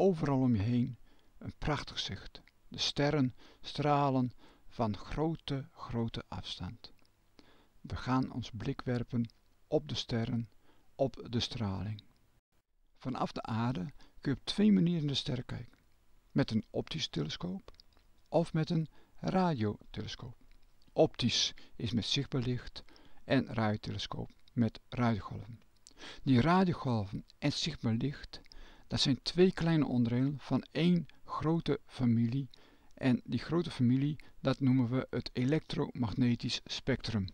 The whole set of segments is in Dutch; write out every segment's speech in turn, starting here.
overal om je heen een prachtig zicht. De sterren stralen van grote, grote afstand. We gaan ons blik werpen op de sterren, op de straling. Vanaf de aarde kun je op twee manieren de sterren kijken. Met een optische telescoop of met een radiotelescoop. Optisch is met zichtbaar licht en radiotelescoop met radiogolven. Die radiogolven en zichtbaar licht, dat zijn twee kleine onderdelen van één grote familie. En die grote familie, dat noemen we het elektromagnetisch spectrum.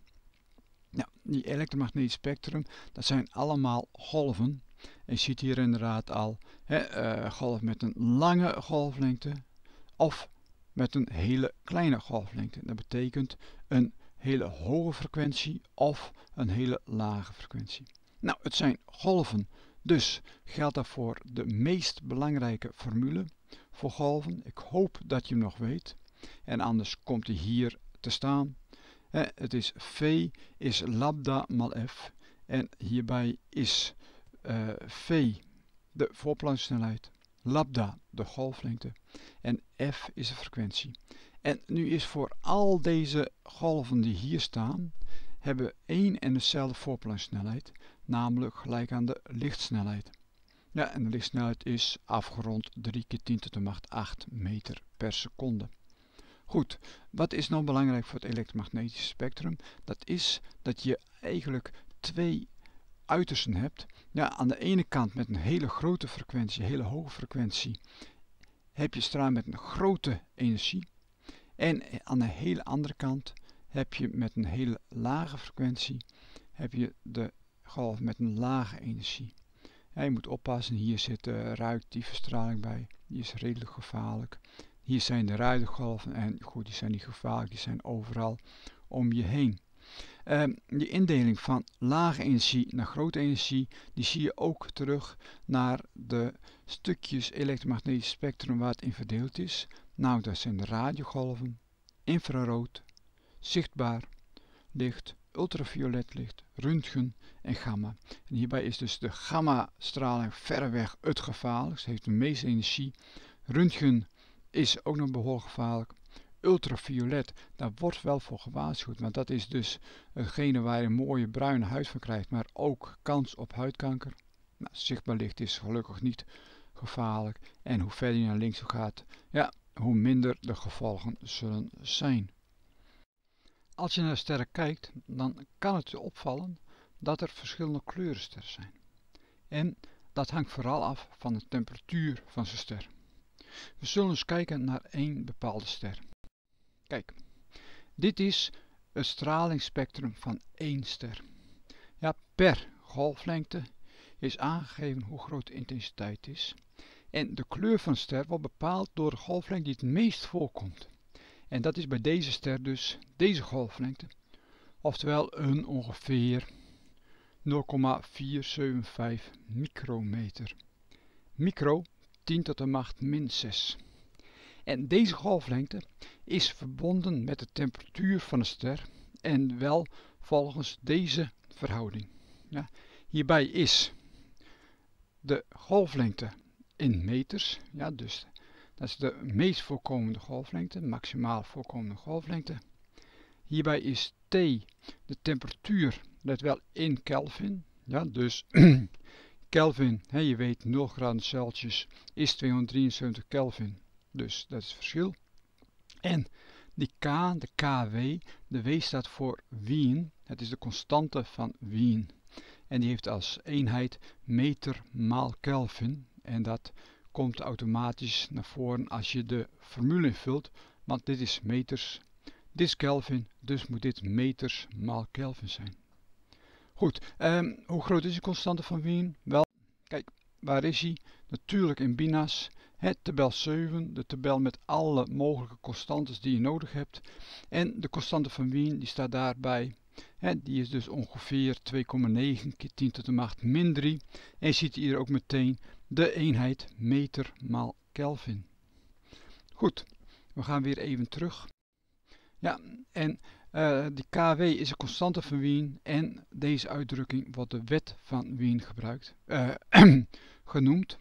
Nou, die elektromagnetisch spectrum, dat zijn allemaal golven. En je ziet hier inderdaad al hè, uh, golf met een lange golflengte of met een hele kleine golflengte. Dat betekent een hele hoge frequentie of een hele lage frequentie. Nou, het zijn golven, dus geldt daarvoor de meest belangrijke formule voor golven. Ik hoop dat je hem nog weet. En anders komt hij hier te staan. Het is V is lambda mal F. En hierbij is uh, V de voorplanssnelheid, lambda de golflengte en F is de frequentie. En nu is voor al deze golven die hier staan, hebben één en dezelfde voorplanssnelheid, namelijk gelijk aan de lichtsnelheid. Ja, en de lichtsnelheid is afgerond 3 keer 10 tot de macht 8 meter per seconde. Goed, wat is nou belangrijk voor het elektromagnetische spectrum? Dat is dat je eigenlijk twee uitersten hebt. Ja, aan de ene kant met een hele grote frequentie, hele hoge frequentie, heb je straal met een grote energie. En aan de hele andere kant heb je met een hele lage frequentie, heb je de golf met een lage energie. Ja, je moet oppassen, hier zit uh, radioactieve straling bij, die is redelijk gevaarlijk. Hier zijn de radiogolven en goed, die zijn niet gevaarlijk, die zijn overal om je heen. Uh, die indeling van lage energie naar grote energie, die zie je ook terug naar de stukjes elektromagnetisch spectrum waar het in verdeeld is. Nou, dat zijn de radiogolven, infrarood, zichtbaar licht, ultraviolet licht, röntgen en gamma. En hierbij is dus de gamma-straling verreweg het gevaarlijkst, heeft de meeste energie. Röntgen is ook nog behoorlijk gevaarlijk. Ultraviolet, daar wordt wel voor gewaarschuwd, maar dat is dus hetgene waar je een mooie bruine huid van krijgt, maar ook kans op huidkanker. Nou, zichtbaar licht is gelukkig niet gevaarlijk en hoe verder je naar links gaat, ja, hoe minder de gevolgen zullen zijn. Als je naar sterren kijkt, dan kan het je opvallen dat er verschillende kleurensterren zijn. En dat hangt vooral af van de temperatuur van zijn ster. We zullen eens kijken naar één bepaalde ster. Kijk, dit is het stralingsspectrum van één ster. Ja, per golflengte is aangegeven hoe groot de intensiteit is. En de kleur van een ster wordt bepaald door de golflengte die het meest voorkomt. En dat is bij deze ster dus deze golflengte. Oftewel een ongeveer 0,475 micrometer. Micro 10 tot de macht min 6. En deze golflengte is verbonden met de temperatuur van de ster en wel volgens deze verhouding. Ja, hierbij is de golflengte in meters, ja, dus dat is de meest voorkomende golflengte, maximaal voorkomende golflengte. Hierbij is T de temperatuur, let wel in Kelvin, ja, dus Kelvin, hè, je weet 0 graden Celsius is 273 Kelvin, dus dat is het verschil. En die K, de KW, de W staat voor Wien, het is de constante van Wien. En die heeft als eenheid meter maal Kelvin en dat komt automatisch naar voren als je de formule invult, want dit is meters, dit is Kelvin, dus moet dit meters maal Kelvin zijn. Goed, um, hoe groot is de constante van Wien? Wel, kijk, waar is hij? Natuurlijk in bina's. Het tabel 7, de tabel met alle mogelijke constantes die je nodig hebt. En de constante van Wien, die staat daarbij. Die is dus ongeveer 2,9 keer 10 tot de macht min 3. En je ziet hier ook meteen de eenheid meter maal Kelvin. Goed, we gaan weer even terug. Ja, en uh, die kW is een constante van Wien en deze uitdrukking wordt de wet van Wien gebruikt, uh, genoemd.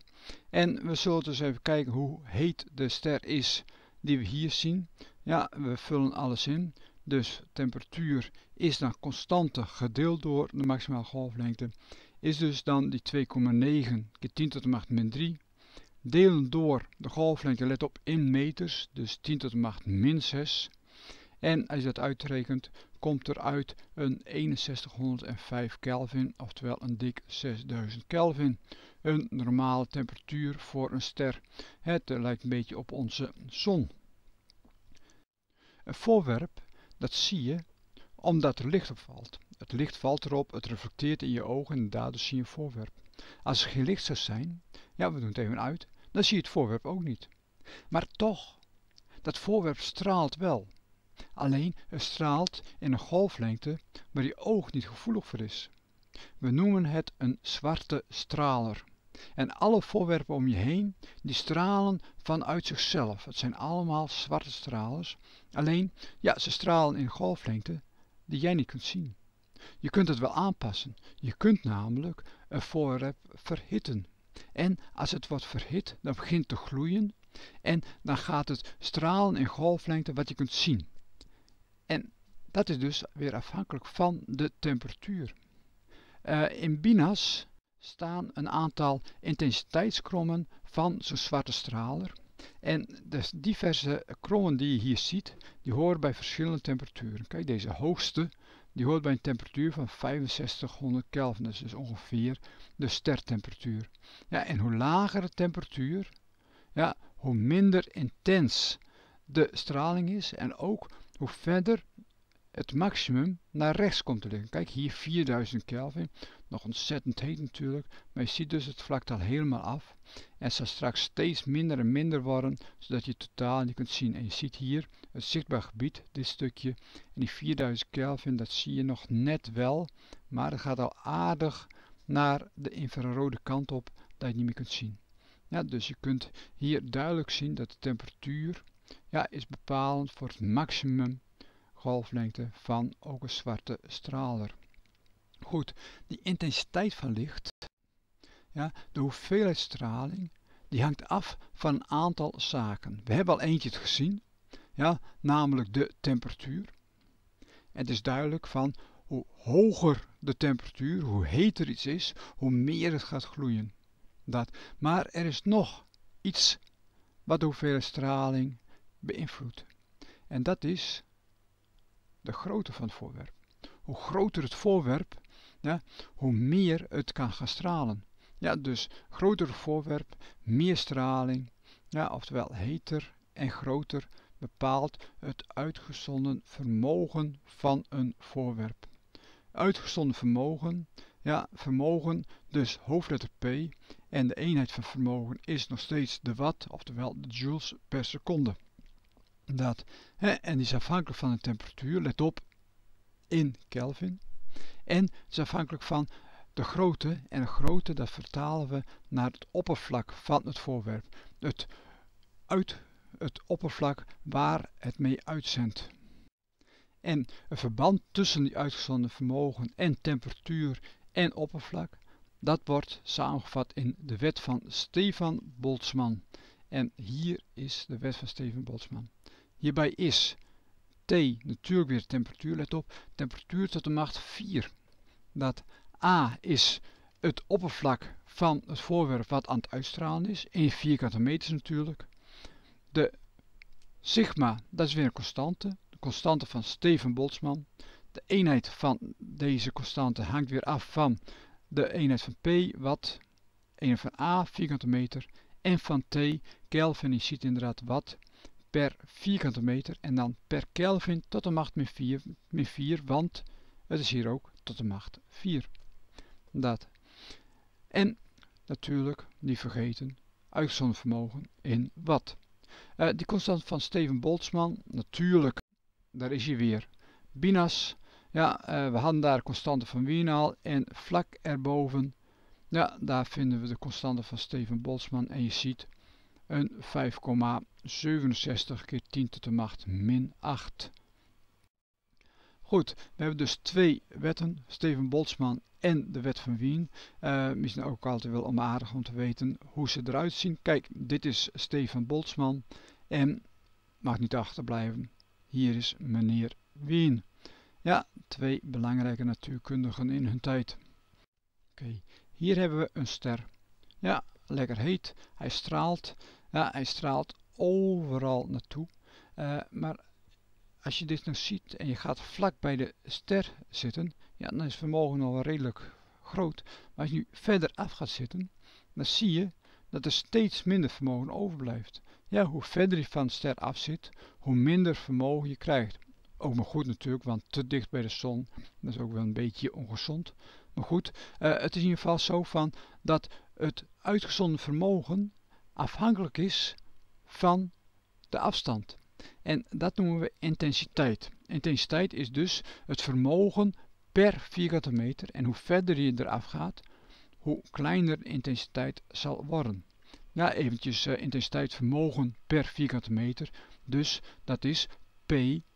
En we zullen dus even kijken hoe heet de ster is die we hier zien. Ja, we vullen alles in. Dus temperatuur is dan constante gedeeld door de maximale golflengte. Is dus dan die 2,9 keer 10 tot de macht min 3. Delen door de golflengte, let op in meters, dus 10 tot de macht min 6. En als je dat uitrekent, komt er uit een 6105 Kelvin, oftewel een dik 6000 Kelvin. Een normale temperatuur voor een ster. Het lijkt een beetje op onze zon. Een voorwerp, dat zie je omdat er licht op valt. Het licht valt erop, het reflecteert in je ogen en daardoor zie je een voorwerp. Als er geen licht zou zijn, ja we doen het even uit, dan zie je het voorwerp ook niet. Maar toch, dat voorwerp straalt wel. Alleen het straalt in een golflengte waar je oog niet gevoelig voor is. We noemen het een zwarte straler. En alle voorwerpen om je heen, die stralen vanuit zichzelf. Het zijn allemaal zwarte stralers. Alleen, ja, ze stralen in golflengte die jij niet kunt zien. Je kunt het wel aanpassen. Je kunt namelijk een voorwerp verhitten. En als het wordt verhit, dan begint te gloeien. En dan gaat het stralen in golflengte wat je kunt zien. En dat is dus weer afhankelijk van de temperatuur. Uh, in Binas staan een aantal intensiteitskrommen van zo'n zwarte straler. En de diverse krommen die je hier ziet, die horen bij verschillende temperaturen. Kijk, deze hoogste, die hoort bij een temperatuur van 6500 Kelvin. Dus ongeveer de stertemperatuur. Ja, en hoe lager de temperatuur, ja, hoe minder intens de straling is en ook hoe verder het maximum naar rechts komt te liggen. Kijk hier 4000 Kelvin, nog ontzettend heet natuurlijk, maar je ziet dus het vlak al helemaal af. En zal straks steeds minder en minder worden, zodat je totaal niet kunt zien. En je ziet hier het zichtbaar gebied, dit stukje, en die 4000 Kelvin, dat zie je nog net wel, maar het gaat al aardig naar de infrarode kant op, dat je niet meer kunt zien. Ja, dus je kunt hier duidelijk zien dat de temperatuur ja, is bepalend voor het maximum golflengte van ook een zwarte straler. Goed, die intensiteit van licht, ja, de hoeveelheid straling, die hangt af van een aantal zaken. We hebben al eentje gezien, ja, namelijk de temperatuur. Het is duidelijk van hoe hoger de temperatuur, hoe heter iets is, hoe meer het gaat gloeien. Dat. Maar er is nog iets wat de hoeveelheid straling beïnvloedt. En dat is de grootte van het voorwerp. Hoe groter het voorwerp, ja, hoe meer het kan gaan stralen. Ja, dus groter voorwerp, meer straling, ja, oftewel heter en groter bepaalt het uitgezonden vermogen van een voorwerp. Uitgezonden vermogen, ja, vermogen, dus hoofdletter P, en de eenheid van vermogen is nog steeds de watt, oftewel de joules per seconde. Dat, hè, en is afhankelijk van de temperatuur, let op, in Kelvin. En is afhankelijk van de grootte. En de grootte, dat vertalen we naar het oppervlak van het voorwerp. Het, uit het oppervlak waar het mee uitzendt. En een verband tussen die uitgezonden vermogen en temperatuur en oppervlak, dat wordt samengevat in de wet van Stefan Boltzmann. En hier is de wet van Stefan Boltzmann. Hierbij is T natuurlijk weer de temperatuur, let op, temperatuur tot de macht 4. Dat A is het oppervlak van het voorwerp wat aan het uitstralen is, in vierkante meters natuurlijk. De sigma, dat is weer een constante, de constante van Steven Boltzmann. De eenheid van deze constante hangt weer af van de eenheid van P, wat, eenheid van A, vierkante meter, en van T, Kelvin, je ziet inderdaad wat, per vierkante meter en dan per Kelvin tot de macht min 4, min 4 want het is hier ook tot de macht 4. Dat. En natuurlijk, niet vergeten, uitgezonden vermogen in watt. Uh, die constant van Steven Boltzmann, natuurlijk, daar is hij weer. Binas, ja, uh, we hadden daar constante van Wienal en vlak erboven, ja, daar vinden we de constante van Steven Boltzmann en je ziet een 5,67 keer 10 tot de macht min 8. Goed, we hebben dus twee wetten, Steven Boltzmann en de wet van Wien. Uh, misschien ook altijd wel onaardig om te weten hoe ze eruit zien. Kijk, dit is Stefan Boltzmann en mag niet achterblijven. Hier is meneer Wien. Ja, twee belangrijke natuurkundigen in hun tijd. Oké, hier hebben we een ster. Ja, lekker heet. Hij straalt. Ja, hij straalt overal naartoe. Uh, maar als je dit nou ziet en je gaat vlak bij de ster zitten, ja, dan is vermogen al redelijk groot. Maar als je nu verder af gaat zitten, dan zie je dat er steeds minder vermogen overblijft. Ja, hoe verder je van de ster af zit, hoe minder vermogen je krijgt. Ook maar goed natuurlijk, want te dicht bij de zon, dat is ook wel een beetje ongezond. Maar goed, uh, het is in ieder geval zo van dat het uitgezonden vermogen afhankelijk is van de afstand. En dat noemen we intensiteit. Intensiteit is dus het vermogen per vierkante meter. En hoe verder je eraf gaat, hoe kleiner de intensiteit zal worden. Ja, eventjes uh, intensiteit vermogen per vierkante meter. Dus dat is P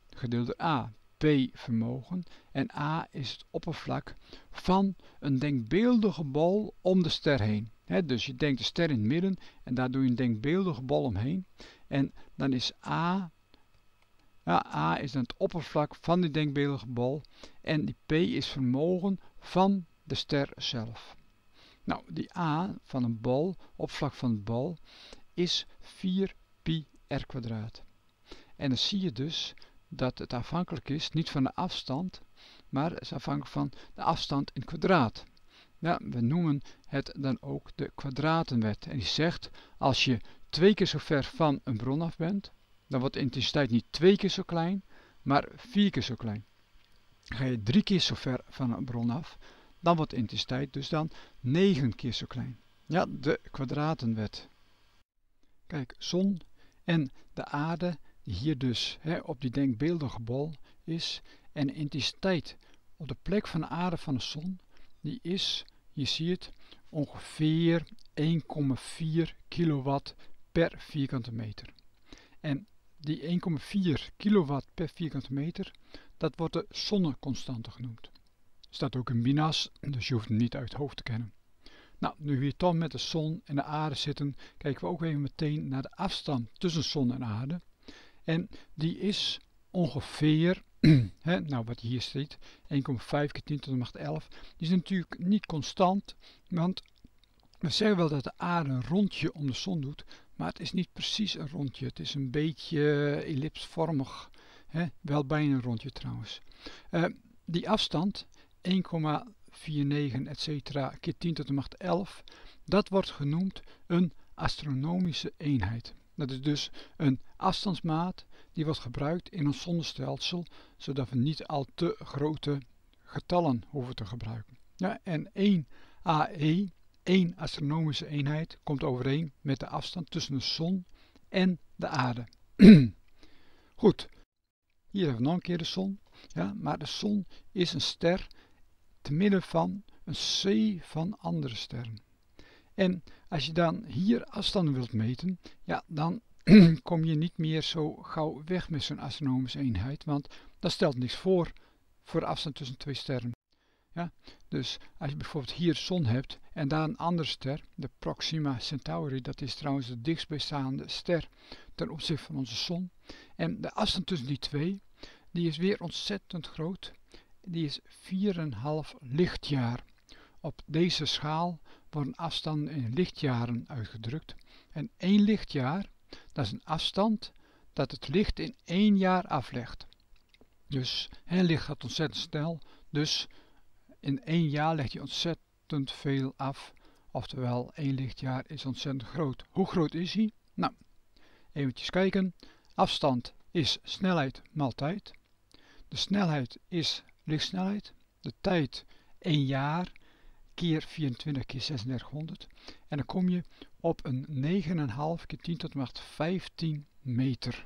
gedeeld door A. P vermogen en A is het oppervlak van een denkbeeldige bol om de ster heen. Dus je denkt de ster in het midden en daar doe je een denkbeeldige bol omheen. En dan is A, ja, A is dan het oppervlak van die denkbeeldige bol en die P is vermogen van de ster zelf. Nou, die A van een bol, oppervlak van de bol, is 4 pi r kwadraat. En dan zie je dus dat het afhankelijk is, niet van de afstand, maar het is afhankelijk van de afstand in kwadraat. Ja, we noemen het dan ook de kwadratenwet. En die zegt, als je twee keer zo ver van een bron af bent, dan wordt de intensiteit niet twee keer zo klein, maar vier keer zo klein. Ga je drie keer zo ver van een bron af, dan wordt de intensiteit dus dan negen keer zo klein. Ja, de kwadratenwet. Kijk, zon en de aarde hier dus hè, op die denkbeeldige bol is. En de intensiteit op de plek van de aarde van de zon, die is, je ziet, ongeveer 1,4 kilowatt per vierkante meter. En die 1,4 kilowatt per vierkante meter, dat wordt de zonneconstante genoemd. Staat ook in Minas, dus je hoeft hem niet uit het hoofd te kennen. Nou, nu we hier toch met de zon en de aarde zitten, kijken we ook even meteen naar de afstand tussen zon en aarde. En die is ongeveer, nou wat hier ziet, 1,5 keer 10 tot de macht 11. Die is natuurlijk niet constant, want we zeggen wel dat de aarde een rondje om de zon doet, maar het is niet precies een rondje. Het is een beetje ellipsvormig, wel bijna een rondje trouwens. Uh, die afstand, 1,49 etc. keer 10 tot de macht 11, dat wordt genoemd een astronomische eenheid. Dat is dus een afstandsmaat die wordt gebruikt in ons zonnestelsel, zodat we niet al te grote getallen hoeven te gebruiken. Ja, en 1 AE, 1 astronomische eenheid, komt overeen met de afstand tussen de zon en de aarde. Goed, hier hebben we nog een keer de zon. Ja, maar de zon is een ster te midden van een zee van andere sterren. En als je dan hier afstanden wilt meten, ja, dan kom je niet meer zo gauw weg met zo'n astronomische eenheid, want dat stelt niks voor voor de afstand tussen twee sterren. Ja, dus als je bijvoorbeeld hier zon hebt en daar een andere ster, de Proxima Centauri, dat is trouwens de dichtstbijstaande ster ten opzichte van onze zon. En de afstand tussen die twee, die is weer ontzettend groot. Die is 4,5 lichtjaar. Op deze schaal worden afstanden in lichtjaren uitgedrukt. En één lichtjaar, dat is een afstand dat het licht in één jaar aflegt. Dus het licht gaat ontzettend snel, dus in één jaar legt hij ontzettend veel af. Oftewel, één lichtjaar is ontzettend groot. Hoe groot is hij? Nou, eventjes kijken. Afstand is snelheid maal tijd. De snelheid is lichtsnelheid. De tijd 1 jaar keer 24 keer 3600. En dan kom je op een 9,5 keer 10 tot de macht 15 meter.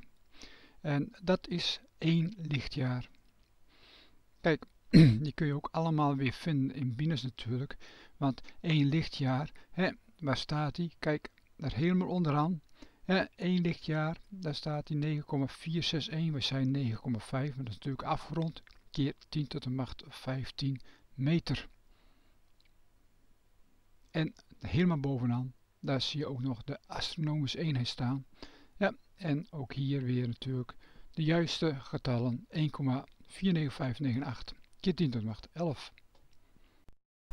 En dat is 1 lichtjaar. Kijk, die kun je ook allemaal weer vinden in Binus natuurlijk. Want 1 lichtjaar, hè, waar staat die? Kijk, daar helemaal onderaan. Hè, 1 lichtjaar, daar staat die 9,461. We zijn 9,5, maar dat is natuurlijk afgerond. Keer 10 tot de macht 15 meter. En helemaal bovenaan, daar zie je ook nog de astronomische eenheid staan. Ja, en ook hier weer natuurlijk de juiste getallen 1,49598 keer 10 tot macht 11.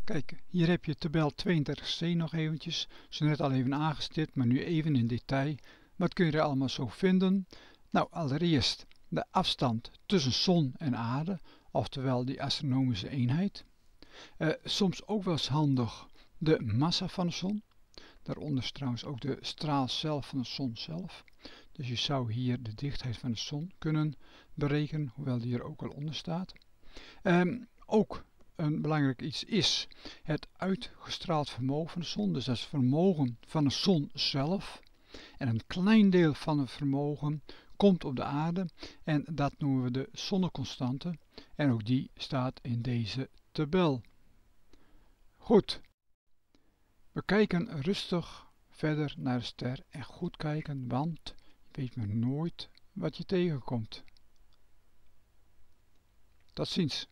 Kijk, hier heb je tabel 32c nog eventjes, zo net al even aangestipt, maar nu even in detail. Wat kun je er allemaal zo vinden? Nou, allereerst de afstand tussen zon en aarde, oftewel die astronomische eenheid. Uh, soms ook wel eens handig de massa van de zon. Daaronder is trouwens ook de straal zelf van de zon zelf. Dus je zou hier de dichtheid van de zon kunnen berekenen, hoewel die er ook al onder staat. Um, ook een belangrijk iets is het uitgestraald vermogen van de zon. Dus dat is het vermogen van de zon zelf. En een klein deel van het vermogen komt op de aarde en dat noemen we de zonneconstante. En ook die staat in deze tabel. Goed. We kijken rustig verder naar de ster en goed kijken, want je weet maar nooit wat je tegenkomt. Tot ziens.